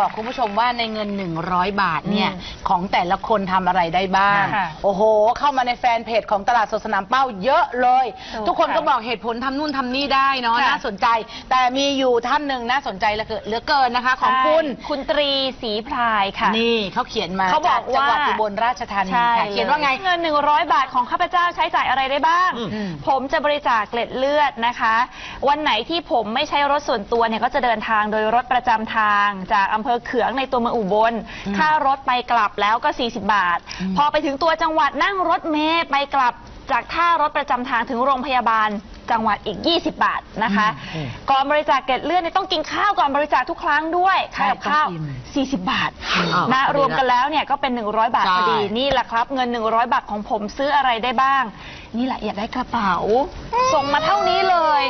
บอกคุณผู้ชมว่าในเงิน 100 บาทเนี่ยอืมของแต่ละคนทำอะไรได้บ้างค่ะโอ้โห เข้ามาในแฟนเพจของตลาดสดสนามเป้าเยอะเลยถูกทุกคนก็ค่ะบอกเหตุผลทำนู่นทำนี่ได้เนาะค่ะน่าสนใจ แต่มีอยู่ท่านหนึ่งน่าสนใจเหลือเกินเหลือเกินนะคะ ของคุณใช่คุณตรีศรีพรายค่ะ นี่เขาเขียนมาเขาบอกจังหวัดว่าอุบลราชธานีใช่ค่ะเขียนว่าไงเงิน 100 บาทของข้าพเจ้าใช้จ่ายอะไรได้บ้างอืมผมจะบริจาคเกล็ดเลือดนะคะ วันไหนที่ผมไม่ใช้รถส่วนตัวเนี่ยก็จะเดินทางโดยรถประจำทางจากอำเภอเขืองในตัวเมืองอุบล ค่ารถไปกลับแล้วก็ 40 บาท พอไปถึงตัวจังหวัดนั่งรถเมล์ไปกลับจากท่ารถประจำทางถึงโรงพยาบาลจังหวัดอีก 20 บาทนะคะอืมก่อนบริจาคเกล็ดเลือดเนี่ยต้องกินข้าวก่อนบริจาคทุกครั้งด้วยค่ากับข้าวต้องอิ่ม40 บาทอ้าวนะพอดีรวมกันละแล้วเนี่ยก็เป็น 100 บาทใช่พอดีนี่แหละครับ เงิน 100 บาทของผมซื้ออะไรได้บ้าง นี่แหละอยากได้กระเป๋า ส่งมาเท่านี้เลย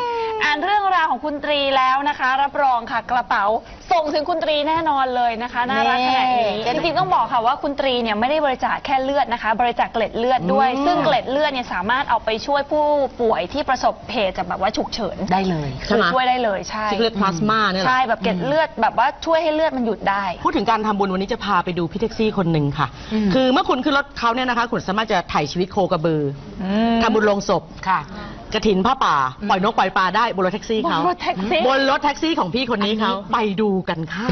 อ่านเรื่องราวของคุณตรีแล้วนะคะ รับรองค่ะกระเป๋า ส่งถึงคุณตรีแน่นอนเลยนะคะน่ารักขนาดนี้นี่จริงๆต้องบอกค่ะว่าคุณตรีเนี่ยไม่ได้บริจาคแค่เลือดนะคะ บริจาคเกล็ดเลือดด้วยอืมซึ่งเกล็ดเลือดเนี่ยสามารถเอาไปช่วยผู้ป่วยที่ประสบเหตุจากแบบว่าฉุกเฉินได้เลยใช่คือไหมช่วยได้เลยใช่ที่เรียกพลาสมาเนี่ยเหรอใช่แบบเกล็ดเลือดแบบว่าช่วยให้เลือดมันหยุดได้ พูดถึงการทำบุญวันนี้จะพาไปดูพี่แท็กซี่คนหนึ่งค่ะอืมคือเมื่อคุณขึ้นรถเขาเนี่ยนะคะ คุณสามารถจะถ่ายชีวิตโคกระบืออทำบุญลงศพค่ะ กระถินผ้าป่าอืมปล่อยนกปล่อยปลาได้บนรถแท็กซี่เขาบนรถแท็กซี่ บนรถแท็กซี่ของพี่คนนี้เขาไปดูกันค่ะ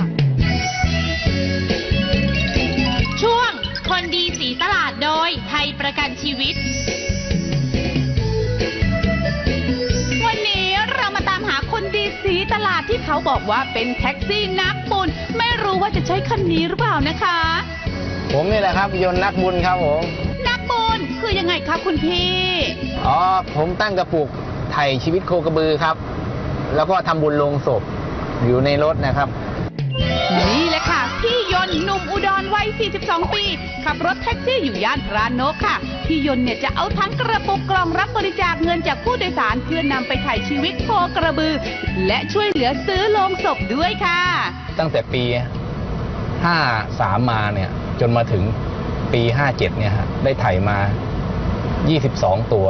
ช่วงคนดีสีตลาดโดยไทยประกันชีวิต วันนี้เรามาตามหาคนดีสีตลาดที่เขาบอกว่าเป็นแท็กซี่นักบุญ ไม่รู้ว่าจะใช้คันนี้หรือเปล่านะคะ ผมนี่แหละครับยนต์นักบุญครับผมนักบุญคือยัง ไงครับคุณพี่ อ๋อ ผมตั้งกระปุกไถ่ชีวิตโคกระบือครับ แล้วก็ทำบุญลงศพอยู่ในรถนะครับนี่แหละค่ะ พี่ยนต์หนุ่มอุดรวัย 42 ปี ขับรถแท็กซี่อยู่ย่านพระนกค่ะ พี่ยนต์เนี่ยจะเอาทั้งกระปุกกล่องรับบริจาคเงินจากผู้โดยสารเพื่อนำไปถ่ายชีวิตโคกระบือ และช่วยเหลือซื้อโลงศพด้วยค่ะ ตั้งแต่ปี 53 มาเนี่ย จนมาถึงปี 57 เนี่ยฮะได้ไถ่มา 22 ตัว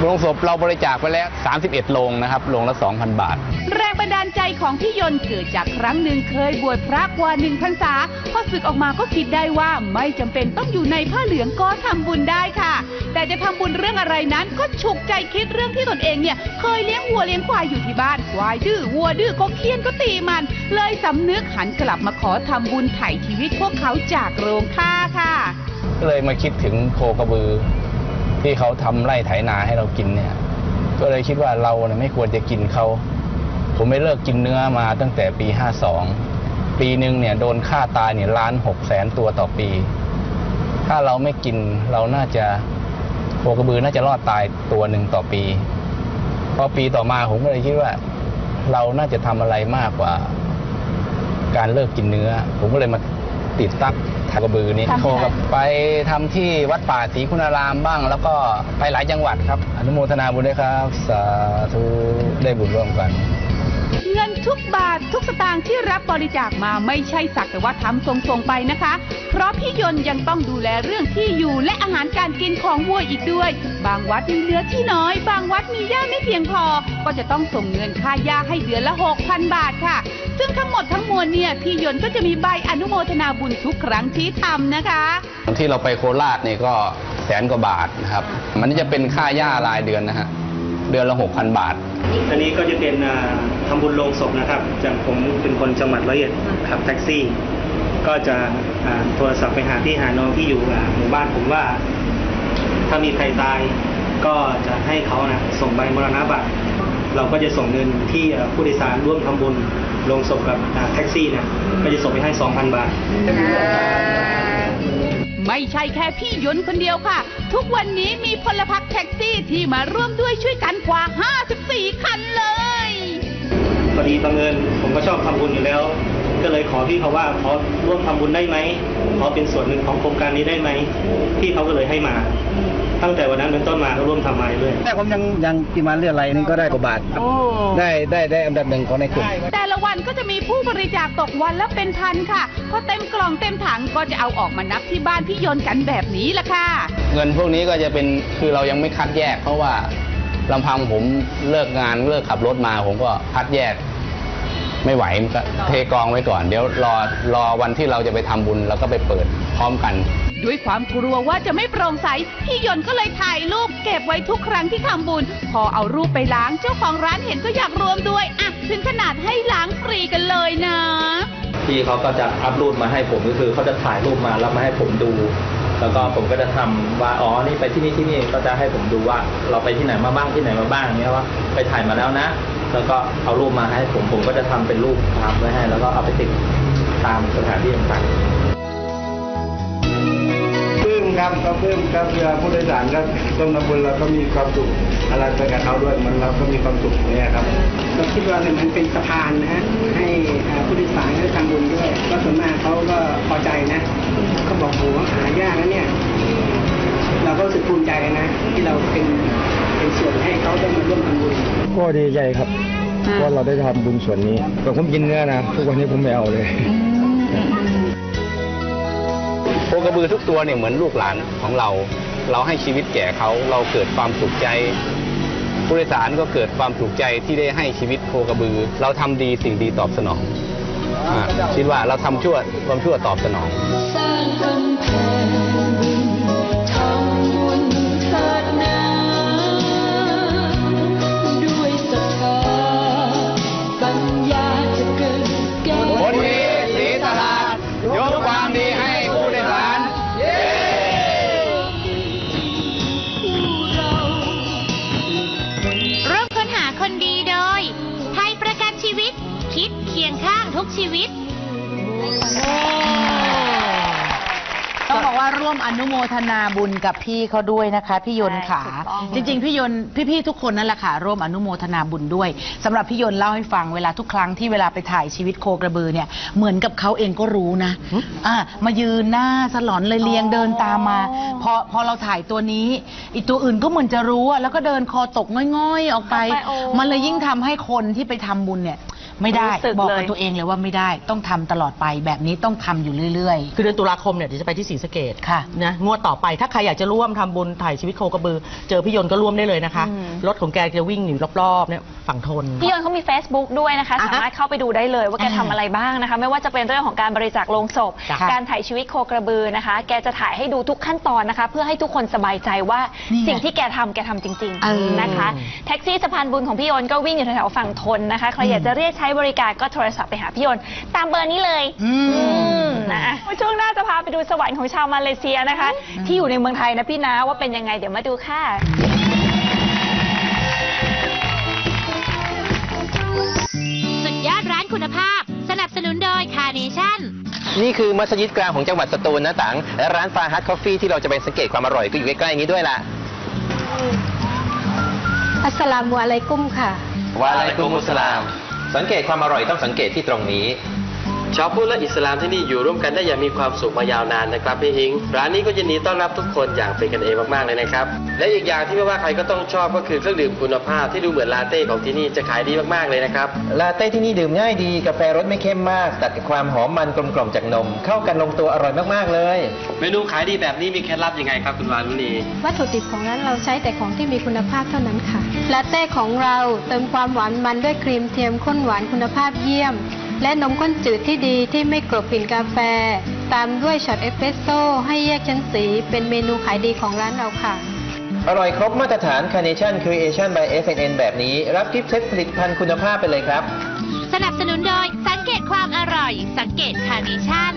โรงศพเราบริจาคไปแล้ว 31 โรงนะครับ โรงละ 2,000 บาท แรงบันดาลใจของพี่ยนต์เกิดจากครั้งหนึ่งเคยบวชพระกว่าหนึ่งพรรษา พอศึกออกมาก็คิดได้ว่าไม่จำเป็นต้องอยู่ในผ้าเหลืองก็ทำบุญได้ค่ะ แต่จะทำบุญเรื่องอะไรนั้นก็ฉุกใจคิดเรื่องที่ตนเองเนี่ย เคยเลี้ยงวัวเลี้ยงควายอยู่ที่บ้าน ควายดื้อวัวดื้อก็เคี่ยนก็ตีมัน เลยสำนึกหันกลับมาขอทำบุญไถ่ชีวิตพวกเขาจากโรงฆ่าค่ะก็เลยมาคิดถึงโคกระบือ ที่เขาทำไร่ไถนาให้เรากินเนี่ย ก็เลยคิดว่าเราเนี่ยไม่ควรจะกินเขา ผมไม่เลิกกินเนื้อมาตั้งแต่ปี 52 ปีหนึ่งเนี่ยโดนฆ่าตายเนี่ยล้านหกแสนตัวต่อปี ถ้าเราไม่กินเราน่าจะโคกระบือน่าจะรอดตายตัวหนึ่งต่อปี พอปีต่อมาผมก็เลยคิดว่า เราน่าจะทำอะไรมากกว่า การเลิกกินเนื้อ ผมก็เลยมาติดตั้ง ทากระบือนี้ทำที่ไหนโคกับไปทำที่วัดป่าศรีคุณารามบ้าง แล้วก็ไปหลายจังหวัดครับ อนุโมทนาบุญด้วยครับ สาธุได้บุญร่วมกันเงิ นทุกบาททุกสตางค์ที่รับบริจาคมาไม่ใช่สักแต่ว่าทำส่งๆไปนะคะ เพราะพี่ยนต์ยังต้องดูแลเรื่องที่อยู่และอาหารการกินของวัวอีกด้วย บางวัดมีเนื้อที่น้อย บางวัดมีหญ้าไม่เพียงพอ ก็จะต้องส่งเงินค่าหญ้าให้เดือนละ 6,000 บาทค่ะ ซึ่งทั้งหมดทั้งมวลเนี่ยพี่ยนต์ก็จะมีใบอนุโมทนาบุญทุกครั้งที่ทำนะคะที่เราไปโคราชเนี่ยก็แสนกว่าบาทนะครับ มันจะเป็นค่าหญ้ารายเดือนนะฮะ เดือนละ6,000บาท อันนี้ก็จะเป็นอ่าทำบุญโลงศพนะครับจากผมเป็นคนจังหวัดร้อยเอ็ดขับแท็กซี่ ก็จะอ่าโทรศัพท์ไปหาพี่หาน้องที่อยู่อ่าหมู่บ้านผมว่า ถ้ามีใครตายก็จะให้เขานะส่งใบมรณบัตรเราก็จะส่งเงินที่อ่าผู้โดยสารร่วมทำบุญโลงศพกับอ่าแท็กซี่นะก็จะส่งไปให้ 2,000 บาท ไม่ใช่แค่พี่ยนต์คนเดียวค่ะ ทุกวันนี้มีพลพรรคแท็กซี่ที่มาร่วมด้วยช่วยกันกว่า 54 คันเลยพอดีบังเอิญผมก็ชอบทำบุญอยู่แล้ว ก็เลยขอพี่เขาว่าขอร่วมทำบุญได้ไหมขอเป็นส่วนหนึ่งของโครงการนี้ได้ไหมพี่เขาก็เลยให้มา ตั้งแต่วันนั้นเป็นต้นมาก็ร่วมทำมาเรื่อยแต่ผมยังยังกินมาเรื่อยอะไรนึงก็ได้กว่าบาทครับได้ได้ได้อันดับหนึ่งของในกลุ่มแต่ละวันก็จะมีผู้บริจาคตกวันละเป็นพันค่ะพอเต็มกล่องเต็มถังก็จะเอาออกมานับที่บ้านพี่ยนต์กันแบบนี้ละค่ะ เงินพวกนี้ก็จะเป็นคือเรายังไม่คัดแยก เพราะว่าลำพังผมเลิกงานเลิกขับรถมา ผมก็คัดแยกไม่ไหวมันก็เทกองไว้ก่อน เดี๋ยวรอรอวันที่เราจะไปทำบุญแล้วก็ไปเปิดพร้อมกัน ด้วยความกลัวว่าจะไม่โปร่งใส พี่ยนต์ก็เลยถ่ายรูปเก็บไว้ทุกครั้งที่ทำบุญ พอเอารูปไปล้างเจ้าของร้านเห็นก็อยากรวมด้วยอะถึงขนาดให้ล้างฟรีกันเลยนะพี่เขาก็จะอัพรูปมาให้ผมก็คือเขาจะถ่ายรูปมาแล้วมาให้ผมดู แล้วก็ผมก็จะทำว่าอ๋อนี่ไปที่นี่ที่นี่ก็จะให้ผมดูว่า เราไปที่ไหนมาบ้างที่ไหนมาบ้างเนี้ยว่าไปถ่ายมาแล้วนะ แล้วก็เอารูปมาให้ผมผมก็จะทำเป็นรูปภาพไว้ให้ แล้วก็เอาไปติดตามสถานที่ต่างๆ ครับก็ปลื้มครับเวลาผู้โดยสารก็ร่วมทำบุญเราก็มีความสุขอะไรไปกับเขาด้วยมันเราก็มีความสุขเนี่ยครับเราคิดว่าเนี่ยมันเป็นสะพานนะฮะให้อ่าผู้โดยสารได้ทำบุญด้วยก็ส่วนมากเขาก็พอใจนะเขาบอกโหหายากนะเนี่ยเราก็รู้สึกภูมิใจนะ ที่เราเป็นเป็นส่วนให้เขาได้มาร่วมทำบุญก็ดีใจครับว่าเราได้ทำบุญส่วนนี้แต่ผมกินเนื้อนะทุกวันนี้ผมไม่เอาเลย โคกระบือทุกตัวเนี่ยเหมือนลูกหลานของเรา เราให้ชีวิตแก่เขาเราเกิดความสุขใจ ผู้โดยสารก็เกิดความสุขใจที่ได้ให้ชีวิตโคกระบือ เราทำดีสิ่งดีตอบสนองอคิดว่าเราทำชั่วความชั่วตอบสนอง บอกว่าร่วมอนุโมทนาบุญกับพี่เขาด้วยนะคะ พี่ยนต์ขาใช่ถูกต้องจริง ๆ พี่ยนต์พี่ๆทุกคนนั่นแหละค่ะร่วมอนุโมทนาบุญด้วยสำหรับพี่ยนต์เล่าให้ฟังเวลาทุกครั้งที่เวลาไปถ่ายชีวิตโคกระบือเนี่ยเหมือนกับเขาเองก็รู้นะอะมายืนหน้าสลอนเลยเลียงเดินตามมาพอพอเราถ่ายตัวนี้ อีกตัวอื่นก็เหมือนจะรู้อะแล้วก็เดินคอตกง่อยๆ ออกไปออกไปโอ้มันเลยยิ่งทำให้คนที่ไปทำบุญเนี่ย ไม่ได้รู้สึกบอกเลกับยตัวเองเลยว่าไม่ได้ต้องทำตลอดไปแบบนี้ต้องทำอยู่เรื่อย คือเดือนตุลาคมเนี่ยเดี๋ยวจะไปที่ศรีสะเกดค่ะนะงวดต่อไปถ้าใครอยากจะร่วมทำบุญถ่ายชีวิตโคกระบือ เจอพี่ยนต์ก็ร่วมได้เลยนะคะ อืม รถของแกจะวิ่งอยู่รอบๆเนี่ย ฝั่งทน พี่ยนต์เขามี Facebook ด้วยนะคะ อ่าฮะสามารถเข้าไปดูได้เลยว่าแกอ่าทำอะไรบ้างนะคะ ไม่ว่าจะเป็นเรื่องของการบริจาคโลงศพ จ้ะการถ่ายชีวิตโคกระบือนะคะ แกจะถ่ายให้ดูทุกขั้นตอนนะคะ เพื่อให้ทุกคนสบายใจว่านี่ไงสิ่งที่แกทำแกทำจริงเออ ๆนะคะ แท็กซี่สะพานบุญของพี่ยนต์ก็วิ่งอยู่แถวๆฝั่งธนนะคะใครอยากจะเรียกใช้บริการก็โทรศัพท์ไปหาพี่ยนต์ตามเบอร์นี้เลย อืม อืมนะช่วงหน้าจะพาไปดูสวรรค์ของชาวมาเลเซียนะคะ ที่อยู่ในเมืองไทยนะพี่นะว่าเป็นยังไงเดี๋ยวมาดูค่ะ นนี่คือมัสยิดกลางของจังหวัดสตูลนะตังและร้านฟาฮัตคอฟฟี่ที่เราจะไปสังเกตความอร่อยก็อยู่ใกล้ๆนี้ด้วยล่ะอัสสลามุอะลัยกุมค่ะวาอะลัยกุมุสลาม สังเกตความอร่อยต้องสังเกตที่ตรงนี้ ชาวพุทธและอิสลามที่นี่อยู่ร่วมกันได้อย่างมีความสุขมายาวนานนะครับพี่ฮิง ร้านนี้ก็ยินดีต้อนรับทุกคนอย่างเป็นกันเองมากๆเลยนะครับ และอีกอย่างที่ไม่ว่าใครก็ต้องชอบก็คือเครื่องดื่มคุณภาพที่ดูเหมือนลาเต้ของที่นี่จะขายดีมากๆเลยนะครับลาเต้ที่นี่ดื่มง่ายดีกาแฟรสไม่เข้มมาก ตัดกับความหอมมันกลมกล่อมจากนม เข้ากันลงตัวอร่อยมากๆเลย เมนูขายดีแบบนี้มีเคล็ดลับยังไงครับคุณวารุณีวัตถุดิบของร้านเราใช้แต่ของที่มีคุณภาพเท่านั้นค่ะลาเต้ของเราเติมความหวานมันด้วยครีมเทียมข้นหวานคุณภาพเยี่ยม และนมข้นจืดที่ดีที่ไม่กลบกลิ่นกาแฟ ตามด้วยช็อตเอสเปรสโซ่ให้แยกชั้นสี เป็นเมนูขายดีของร้านเราค่ะ อร่อยครบมาตรฐาน Carnation Creation by F&N แบบนี้ รับ gift set ผลิตภัณฑ์คุณภาพไปเลยครับ สนับสนุนโดยสังเกตความอร่อย สังเกตคาร์เนชั่น